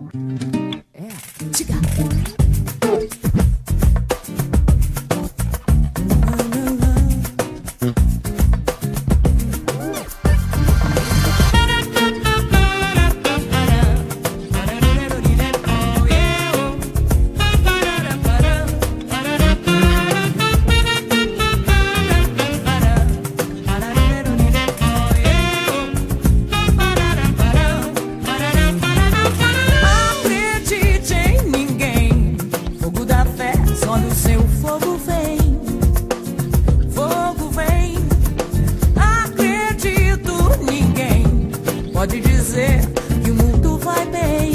Música e o mundo vai bem.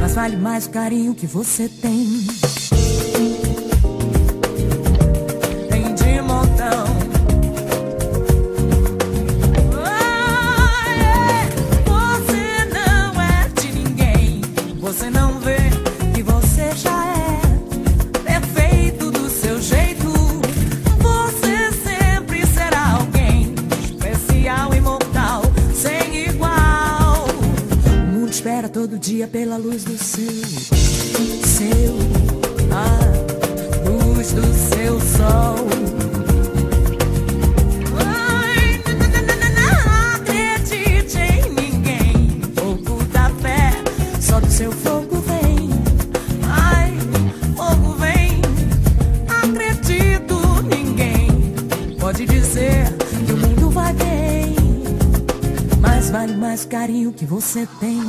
Mas vale mais o carinho que você tem. todo dia pela luz do seu, seu, a luz do seu sol. vale mais carinho que você tem.